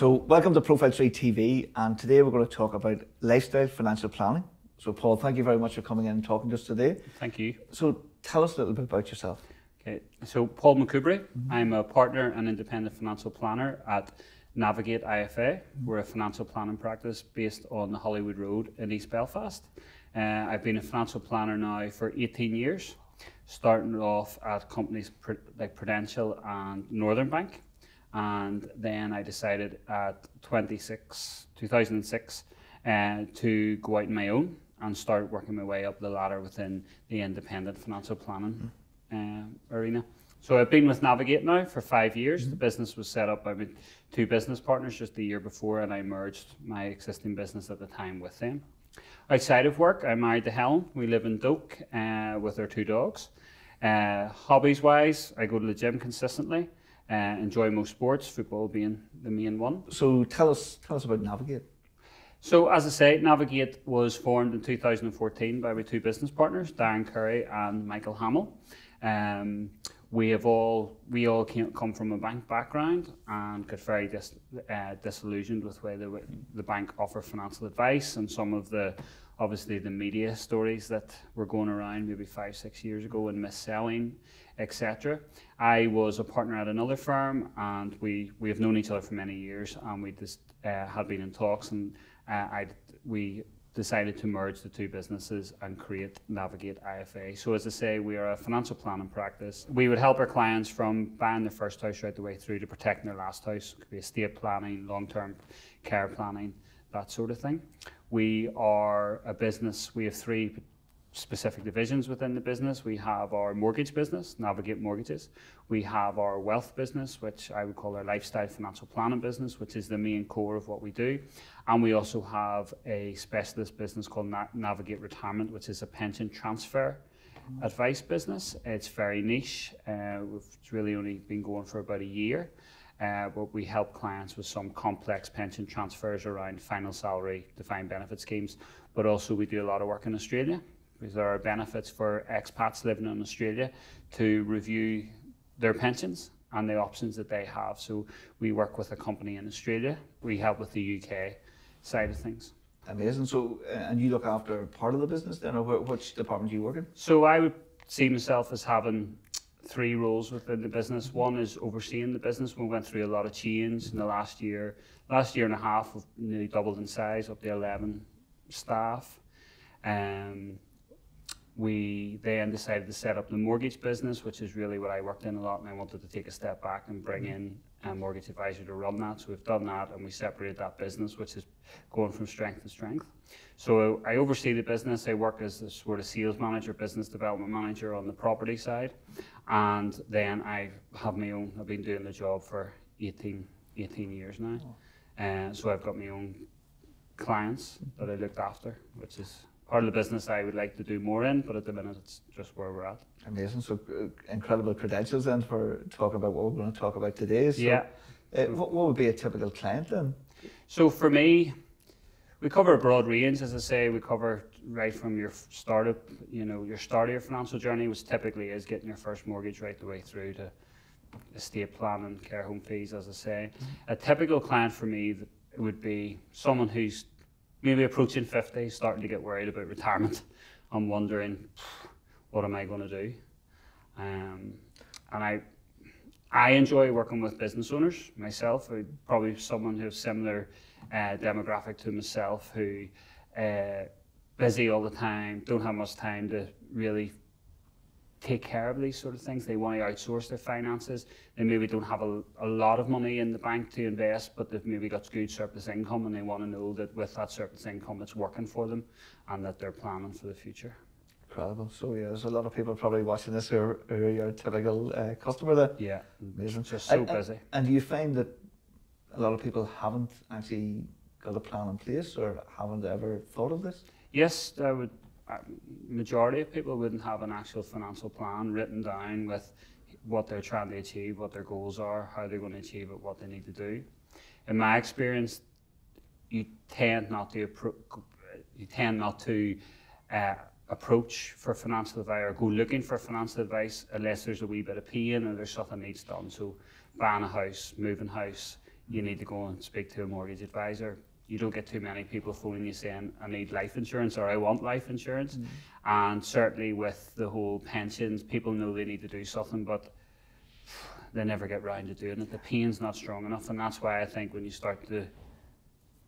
So, welcome to ProfileTree TV, and today we're going to talk about lifestyle financial planning. So, Paul, thank you very much for coming in and talking to us today. Thank you. So, tell us a little bit about yourself. Okay, so Paul McCoubrey, I'm a partner and independent financial planner at Navigate IFA. We're a financial planning practice based on the Holywood Road in East Belfast. Uh, I've been a financial planner now for 18 years, starting off at companies pr- like Prudential and Northern Bank. And then I decided at 26, 2006 uh, to go out on my own and start working my way up the ladder within the independent financial planning uh, arena. So I've been with Navigate now for five years. The business was set up by my two business partners just the year before, and I merged my existing business at the time with them. Outside of work, I'm married to Helen. We live in Doak uh, with our two dogs. Uh, hobbies wise, I go to the gym consistently. Uh, enjoy most sports, football being the main one. So, tell us, tell us about Navigate. So, as I say, Navigate was formed in 2014 by my two business partners, Darren Curry and Michael Hamill. Um, we have all we all came, come from a bank background and got very dis, uh, disillusioned with the way the, the bank offer financial advice and some of the obviously the media stories that were going around maybe five six years ago and mis-selling etc i was a partner at another firm and we we have known each other for many years and we just uh, had been in talks and uh, i we decided to merge the two businesses and create Navigate IFA. So as I say, we are a financial planning practice. We would help our clients from buying their first house right the way through to protecting their last house. It could be estate planning, long-term care planning, that sort of thing. We are a business, we have three specific divisions within the business. We have our mortgage business, Navigate Mortgages. We have our wealth business, which I would call our lifestyle financial planning business, which is the main core of what we do. And we also have a specialist business called Na- Navigate Retirement, which is a pension transfer advice business. It's very niche. Uh, we've really only been going for about a year. Uh, but we help clients with some complex pension transfers around final salary, defined benefit schemes. But also, we do a lot of work in Australia because there are benefits for expats living in Australia to review their pensions and the options that they have. So we work with a company in Australia. We help with the UK side of things. Amazing. So, uh, and you look after part of the business then, or which department do you work in? So I would see myself as having three roles within the business. One is overseeing the business. We went through a lot of change in the last year. Last year and a half, we've nearly doubled in size, up to 11 staff. Um, we then decided to set up the mortgage business, which is really what I worked in a lot, and I wanted to take a step back and bring in a mortgage advisor to run that. So we've done that, and we separated that business, which is going from strength to strength. So I oversee the business. I work as a sort of sales manager, business development manager on the property side, and then I have my own. I've been doing the job for 18, 18 years now, and uh, so I've got my own clients that I looked after, which is part of the business I would like to do more in, but at the minute it's just where we're at. Amazing. So, uh, incredible credentials then for talking about what we're going to talk about today. So, yeah. Uh, what, what would be a typical client then? So for me, we cover a broad range, as I say. We cover right from your startup, you know, your start of your financial journey, which typically is getting your first mortgage right the way through to estate planning, care home fees, as I say. A typical client for me would be someone who's maybe approaching 50, starting to get worried about retirement. I'm wondering, what am I going to do? Um, and I, I enjoy working with business owners myself. Probably someone who's similar uh, demographic to myself, who uh, busy all the time, don't have much time to really take care of these sort of things. They want to outsource their finances. They maybe don't have a, a lot of money in the bank to invest, but they've maybe got good surplus income and they want to know that with that surplus income it's working for them and that they're planning for the future. Incredible. So yeah, there's a lot of people probably watching this who are, who are your typical uh, customer there. Yeah, amazing. Just so and, busy. And, and do you find that a lot of people haven't actually got a plan in place or haven't ever thought of this? Yes, I would majority of people wouldn't have an actual financial plan written down with what they're trying to achieve, what their goals are, how they're going to achieve it, what they need to do. In my experience, you tend not to you tend not to uh, approach for financial advice or go looking for financial advice unless there's a wee bit of pain or there's something needs done. So buying a house, moving house, you need to go and speak to a mortgage advisor. You don't get too many people phoning you saying, I need life insurance or I want life insurance. Mm. And certainly with the whole pensions, people know they need to do something, but they never get round to doing it. The pain's not strong enough, and that's why I think when you start to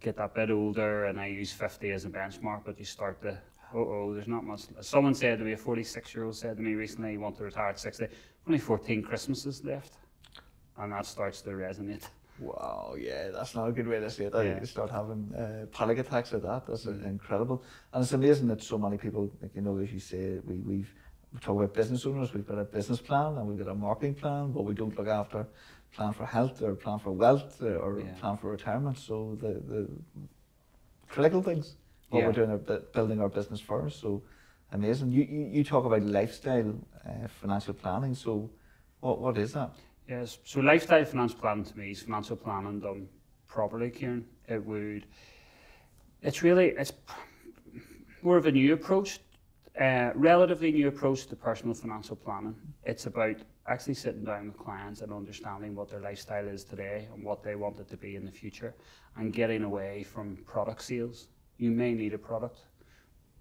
get that bit older, and I use 50 as a benchmark, but you start to, oh, oh, there's not much. Someone said to me, a 46 year old said to me recently, he wanted to retire at 60, only 14 Christmases left. And that starts to resonate. Wow, yeah, that's not a good way to say it. Yeah. You start having uh, panic attacks like that. That's mm. incredible, and it's amazing that so many people, like you know, as you say, we we've we talk about business owners. We've got a business plan and we've got a marketing plan, but we don't look after plan for health or plan for wealth or yeah. plan for retirement. So the the critical things what yeah. we're doing, are building our business first. So amazing. You you, you talk about lifestyle uh, financial planning. So what what is that? Yes. So lifestyle finance planning to me is financial planning done properly, Ciaran. It would. It's really it's more of a new approach, uh, relatively new approach to personal financial planning. It's about actually sitting down with clients and understanding what their lifestyle is today and what they want it to be in the future, and getting away from product sales. You may need a product,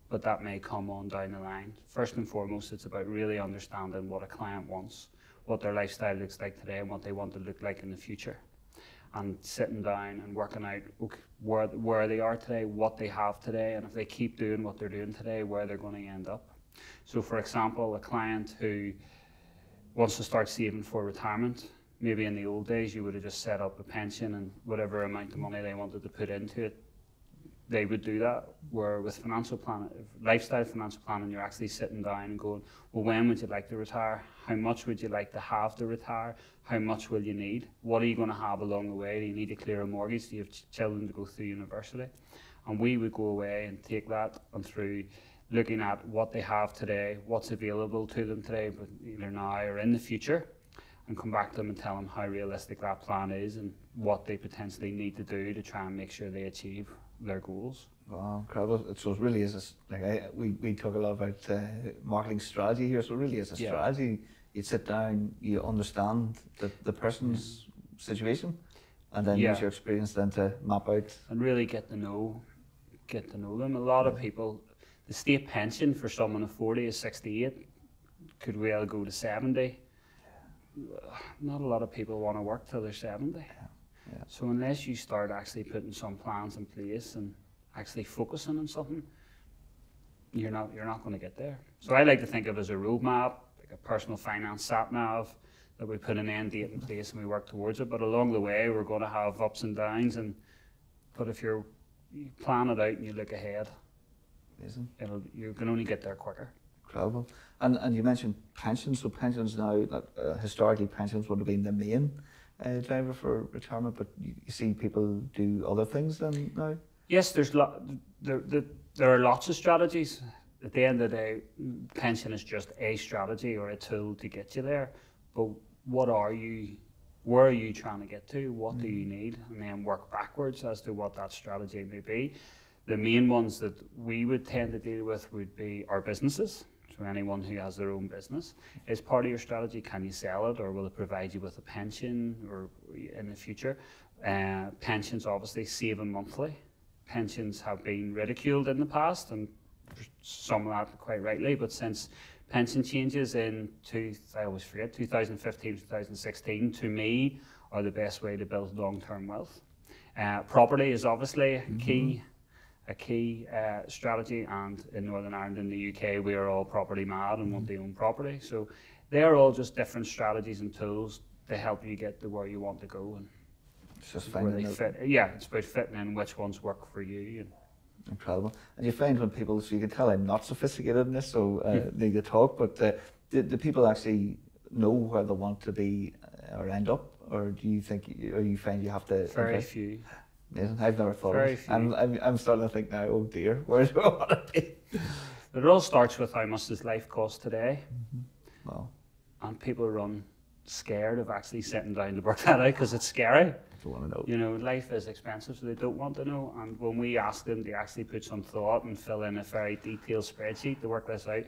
but that may come on down the line. First and foremost, it's about really understanding what a client wants what their lifestyle looks like today and what they want to look like in the future. And sitting down and working out okay, where, where they are today, what they have today, and if they keep doing what they're doing today, where they're going to end up. So, for example, a client who wants to start saving for retirement, maybe in the old days you would have just set up a pension and whatever amount of money they wanted to put into it, they would do that. Where with financial planning, lifestyle financial planning, you're actually sitting down and going, well, when would you like to retire? How much would you like to have to retire? How much will you need? What are you going to have along the way? Do you need to clear a mortgage? Do you have children to go through university? And we would go away and take that and through looking at what they have today, what's available to them today, but either now or in the future, and come back to them and tell them how realistic that plan is and what they potentially need to do to try and make sure they achieve their goals. Wow, incredible! So it really is a, like I, we we talk a lot about uh, marketing strategy here. So it really is a yeah. You sit down, you understand the the person's yeah. situation, and then yeah. use your experience then to map out and really get to know get to know them. A lot of people, the state pension for someone of forty is sixty eight. Could well go to seventy. Not a lot of people want to work till they're seventy. Yeah. So unless you start actually putting some plans in place and actually focusing on something, you're not you're not going to get there. So I like to think of it as a roadmap, like a personal finance sat nav that we put an end date in place and we work towards it. But along the way, we're going to have ups and downs. And but if you're you plan it out and you look ahead, Amazing. It'll, you can only get there quicker. Incredible. And and you mentioned pensions. So pensions now, uh, historically, pensions would have been the main uh, driver for retirement, but you, you, see people do other things then now? Yes, there's lo- there, there, there are lots of strategies. At the end of the day, pension is just a strategy or a tool to get you there. But what are you, where are you trying to get to? What mm. do you mm. need? And then work backwards as to what that strategy may be. The main ones that we would tend to deal with would be our businesses So anyone who has their own business. Is part of your strategy, can you sell it or will it provide you with a pension or in the future? Uh, pensions obviously saving monthly. Pensions have been ridiculed in the past and some of that quite rightly, but since pension changes in two, I always forget, 2015, 2016, to me, are the best way to build long-term wealth. Uh, property is obviously mm-hmm. key a key uh, strategy. And in Northern Ireland and the UK, we are all property mad and want to own property. So they're all just different strategies and tools to help you get to where you want to go. And it's just where they fit. Yeah, it's about fitting in which ones work for you. And, Incredible. And you find when people, so you can tell I'm not sophisticated in this, so uh, yeah. need to talk, but uh, do, do people actually know where they want to be uh, or end up? Or do you think, or you find you have to? Very few. Amazing. I've never thought Very of it. I'm, I'm, I'm starting to think now, oh dear, where do I want to be? It all starts with how much does life cost today? Mm-hmm. Well, and people run scared of actually sitting down to work that out because it's scary. Don't want to know. You know, life is expensive, so they don't want to know. And when we ask them to actually put some thought and fill in a very detailed spreadsheet to work this out,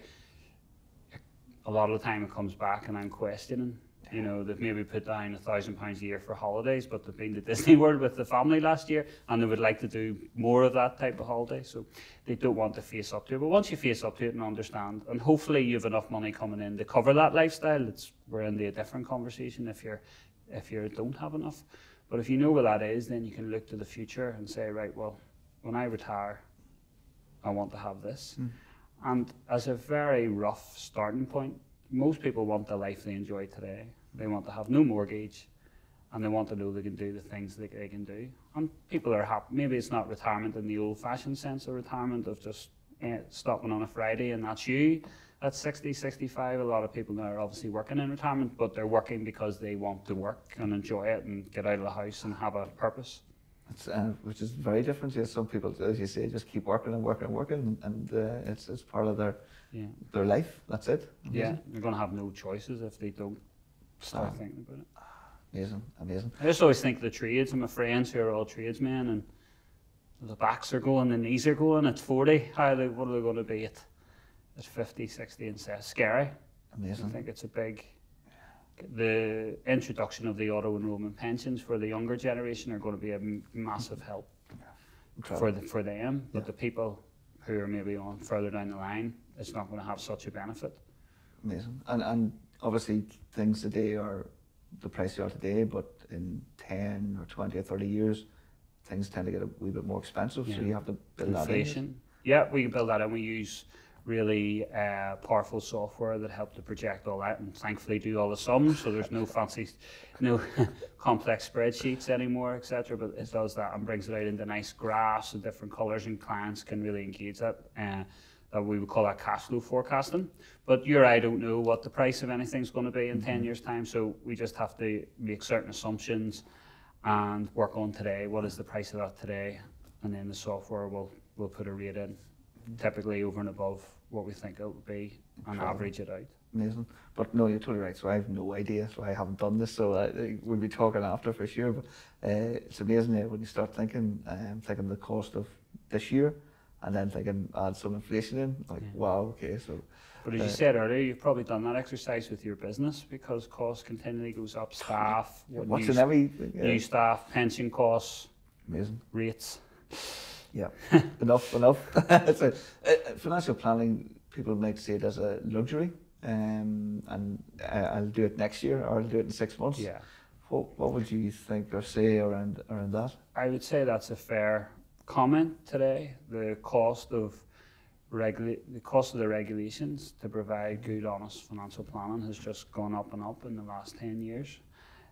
a lot of the time it comes back and I'm questioning You know, they've maybe put down a thousand pounds a year for holidays, but they've been to Disney World with the family last year and they would like to do more of that type of holiday. So they don't want to face up to it. But once you face up to it and understand, and hopefully you have enough money coming in to cover that lifestyle, it's we're in the different conversation if you're if you don't have enough. But if you know where that is, then you can look to the future and say, right, well, when I retire, I want to have this. Mm. And as a very rough starting point, most people want the life they enjoy today. They want to have no mortgage and they want to know they can do the things that they can do. And people are happy. Maybe it's not retirement in the old fashioned sense of retirement of just eh, stopping on a Friday and that's you. At 60, 65, a lot of people now are obviously working in retirement, but they're working because they want to work and enjoy it and get out of the house and have a purpose. It's, uh, which is very different. Yeah, some people, as you say, just keep working and working and working, and uh, it's it's part of their Yeah. their life. That's it. Yeah, they're going to have no choices if they don't start thinking about it. amazing, amazing. I just always think of the trades and my friends who are all tradesmen and the backs are going, the knees are going at 40. How are they, what are they going to be at, at 50, 60 and say, scary. I Amazing. think it's a big, the introduction of the auto enrollment pensions for the younger generation are going to be a m- massive help Incredible. for, the, for them. But Yeah. the people who are maybe on further down the line, it's not going to have such a benefit. Amazing. And and obviously things today are the price they are today, but in ten or twenty or thirty years, things tend to get a wee bit more expensive. So you have to build that in. inflation. Yeah, we can build that and we use really uh, powerful software that help to project all that and thankfully do all the sums so there's no fancy no complex spreadsheets anymore etc but it does that and brings it out into nice graphs and different colors and clients can really engage that uh, that we would call that cash flow forecasting. But you're I don't know what the price of anything's going to be in 10 years time so we just have to make certain assumptions and work on today what is the price of that today and then the software will will put a rate in typically over and above what we think it would be and Incredible. average it out Amazing. But no, you're totally right. So I have no idea. So I haven't done this. So I, we'll be talking after for sure. But uh, it's amazing uh, when you start thinking, um, thinking the cost of this year, and then thinking add some inflation in. Like Yeah. wow, okay. So but as Uh, you said earlier you've probably done that exercise with your business because cost continually goes up staff what what's new, in everything? Yeah. new staff pension costs Amazing. rates Yeah, enough, enough. so, uh, financial planning, people might see it as a luxury, um, and uh, I'll do it next year or I'll do it in six months. yeah What, what would you think or say around around that? I would say that's a fair comment today. The cost of regula- the cost of the regulations to provide good, honest financial planning has just gone up and up in the last ten years,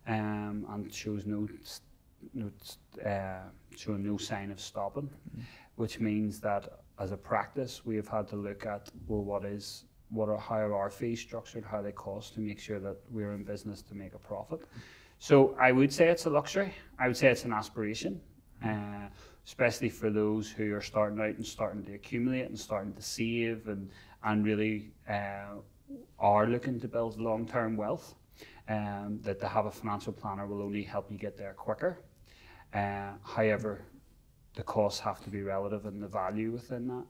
um, and shows no, s- no s- uh, showing no sign of stopping, which means that as a practice we have had to look at well what is what are how are our fees structured, how they cost to make sure that we're in business to make a profit. So I would say it's a luxury. I would say it's an aspiration, uh, especially for those who are starting out and starting to accumulate and starting to save and and really uh, are looking to build long-term wealth. Um, that to have a financial planner will only help you get there quicker. Uh, however, the costs have to be relative and the value within that.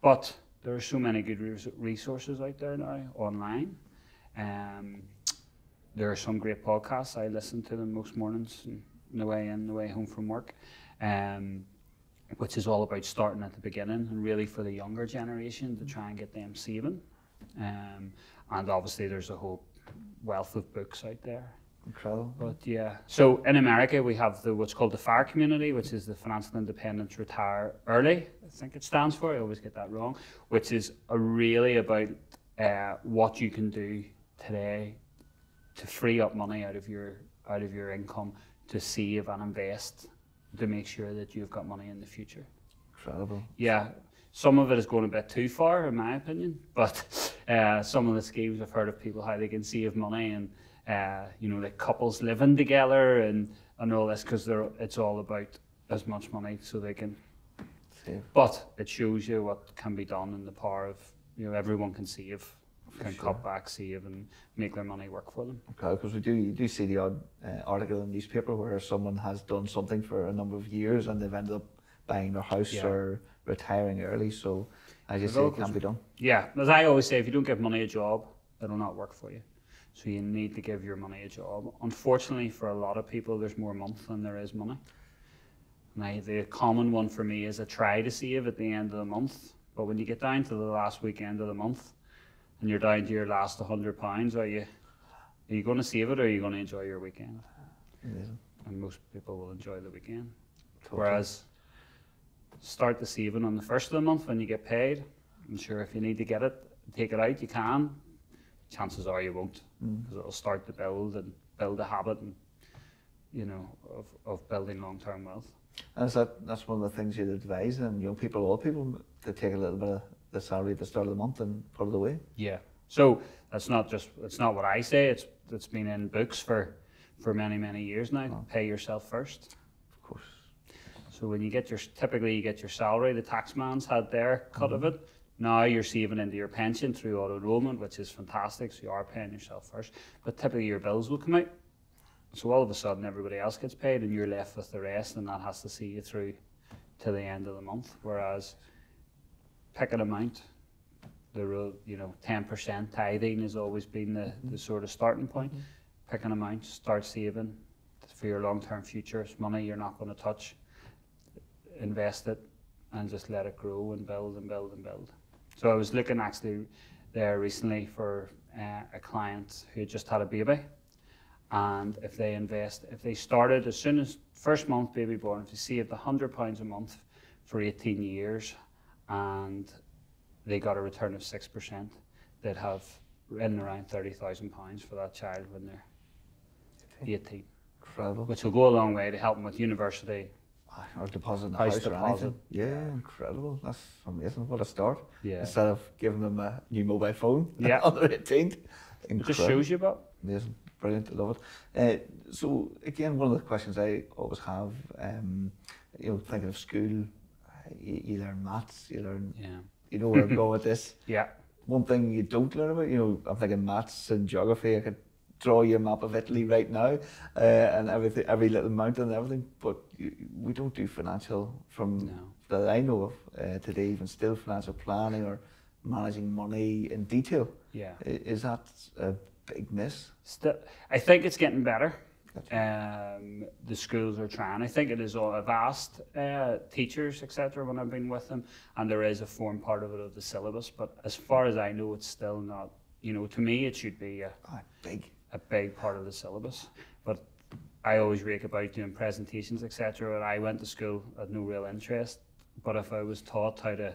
But there are so many good res- resources out there now online. Um, there are some great podcasts. I listen to them most mornings on the way in, the way home from work, um, which is all about starting at the beginning and really for the younger generation to try and get them saving. Um, and obviously, there's a whole wealth of books out there. Incredible. But yeah, so in America we have the what's called the FIRE community, which is the Financial Independence Retire Early. I think it stands for. I always get that wrong. Which is really about uh, what you can do today to free up money out of your out of your income to save and invest to make sure that you've got money in the future. Incredible. Yeah, some of it is going a bit too far, in my opinion. But uh, some of the schemes I've heard of people how they can save money and uh, you know like couples living together and and all this because they're it's all about as much money so they can. Save. But it shows you what can be done and the power of you know everyone can save, can sure. cut back, save, and make their money work for them. Okay, because we do you do see the odd uh, article in the newspaper where someone has done something for a number of years and they've ended up buying their house Yeah. or retiring early. So as you say, it can be done. Yeah, as I always say, if you don't give money a job, it'll not work for you. So you need to give your money a job. Unfortunately, for a lot of people, there's more month than there is money. Now, the common one for me is I try to save at the end of the month, but when you get down to the last weekend of the month and you're down to your last hundred pounds, are you are you going to save it or are you going to enjoy your weekend? Amazing. And most people will enjoy the weekend. Totally. Whereas start the saving on the first of the month when you get paid. I'm sure if you need to get it, take it out, you can. Chances are you won't, Mm. because it'll start to build and build a habit and you know of, of building long term wealth. And is that that's one of the things you'd advise and young people, all people, to take a little bit of the salary at the start of the month and put it away. Yeah. So that's not just it's not what I say. It's it's been in books for for many many years now. Wow. Pay yourself first. Of course. So when you get your typically you get your salary, the taxman's had their cut of it. Now you're saving into your pension through auto enrollment, which is fantastic. So you are paying yourself first. But typically your bills will come out. So all of a sudden everybody else gets paid and you're left with the rest and that has to see you through to the end of the month. Whereas pick an amount. The rule, you know, ten percent tithing has always been the, the sort of starting point. Mm-hmm. Pick an amount, start saving for your long term future. It's money you're not going to touch invest it and just let it grow and build and build and build. So I was looking actually there recently for uh, a client who just had a baby, and if they invest, if they started as soon as first month baby born, if they saved hundred pounds a month for eighteen years, and they got a return of six percent, they'd have in around thirty thousand pounds for that child when they're eighteen, Incredible. which will go a long way to help them with university. Or deposit in the House house, or anything. Yeah, incredible. That's amazing. What a start. Yeah. Instead of giving them a new mobile phone Yeah. on their 18th. It just shows you about Amazing, brilliant, I love it. Uh, so again, one of the questions I always have, um, you know, thinking of school, you, you learn maths, you learn, Yeah. you know where I'm going with this. Yeah. One thing you don't learn about, you know, I'm thinking maths and geography. I could draw your map of Italy right now, uh, and everything, every little mountain and everything. But we don't do financial from No. that I know of uh, today, even still financial planning or managing money in detail. Yeah. Is that a big miss? Still, I think it's getting better. Gotcha. Um, the schools are trying. I think it is all. I've asked uh, teachers, etc., when I've been with them, and there is a form part of it of the syllabus. But as far as I know, it's still not. You know, to me, it should be a, Ah, big. A big part of the syllabus. But I always rake about doing presentations, etc. When I went to school, I had no real interest. But if I was taught how to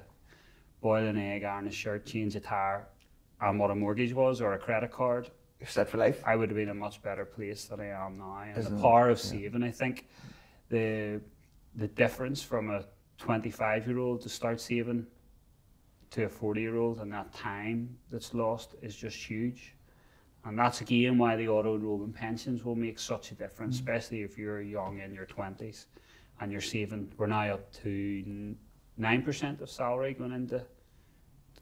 boil an egg, iron a shirt, change a tire, and what a mortgage was or a credit card, You're set for life. I would have been in a much better place than I am now. And Isn't the it? power of Yeah. saving, I think, the the difference from a 25 year old to start saving to a 40 year old and that time that's lost is just huge. And that's again why the auto enrollment pensions will make such a difference, Mm. especially if you're young in your 20s and you're saving. We're now up to 9% of salary going into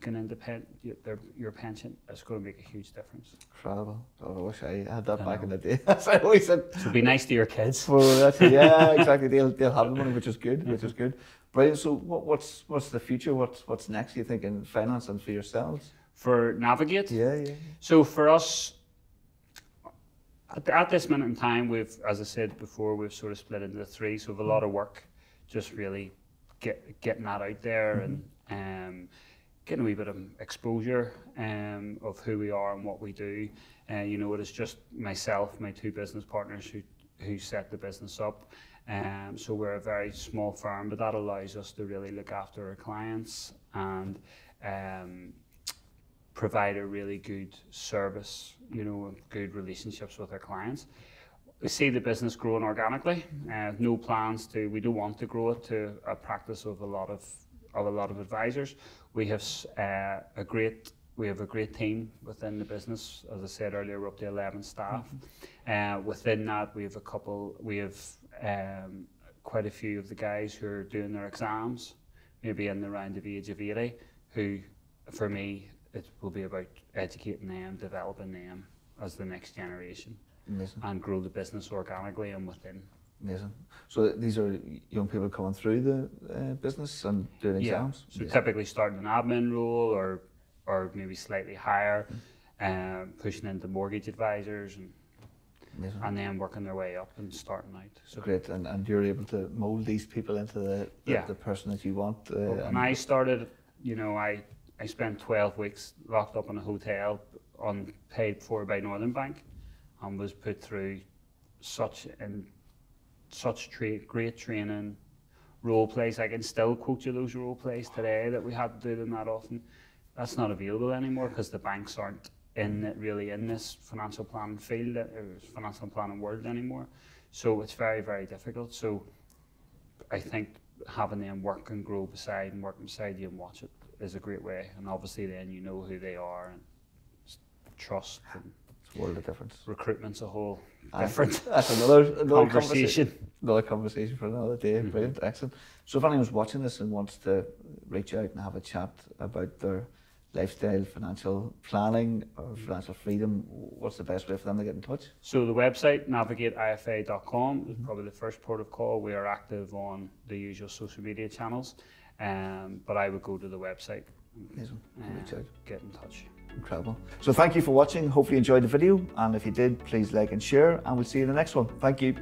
going into pen, your, their, your pension. It's going to make a huge difference. Incredible. Oh, I wish I had that I back in the day. I always said. So be nice to your kids. Well. Yeah, exactly. They'll they'll have the money, which is good. Which is good. Brilliant. So, what, what's what's the future? What's what's next? You think in finance and for yourselves? For Navigate. Yeah, yeah. So for us, at, at this minute in time, we've, as I said before, we've sort of split into three. So we've a lot of work, just really get getting that out there and um, getting a wee bit of exposure um, of who we are and what we do. Uh, you know, it is just myself, my two business partners who who set the business up. Um, so we're a very small firm, but that allows us to really look after our clients and um, provide a really good service, you know, good relationships with our clients. We see the business growing organically. Uh, no plans to. We don't want to grow it to a practice of a lot of of a lot of advisors. We have uh, a great. We have a great team within the business. As I said earlier, we're up to 11 staff. Uh, within that, we have a couple. We have um, quite a few of the guys who are doing their exams, maybe in the round of age of 80, who, for me, it will be about educating them, developing them as the next generation Amazing, and grow the business organically and within. amazing. So these are young people coming through the uh, business and doing exams. So Amazing. typically starting an admin role or or maybe slightly higher. um, pushing into mortgage advisors and, Amazing. and then working their way up and starting out. So Great, and, and you're able to mold these people into the, the, Yeah. the person that you want. Uh, when and- I started, you know, I, I spent 12 weeks locked up in a hotel unpaid for by Northern Bank and was put through such in such tra- great training role plays. I can still quote you those role plays today that we had to do them that often. That's not available anymore because the banks aren't in really in this financial planning field uh, or financial planning world anymore. So it's very, very difficult. So I think having them work and grow beside and work beside you and watch it is a great way. And obviously then you know who they are and trust and It's a world of difference. recruitment's a whole different That's another, another conversation. Another conversation for another day. Mhm. Brilliant, excellent. So if anyone's watching this and wants to reach out and have a chat about their lifestyle, financial planning, or financial freedom, what's the best way for them to get in touch? So the website navigateifa.com is probably the first port of call. We are active on the usual social media channels, um, but I would go to the website Amazing. Reach get in touch. Incredible. So thank you for watching. Hopefully you enjoyed the video. And if you did, please like and share. And we'll see you in the next one. Thank you.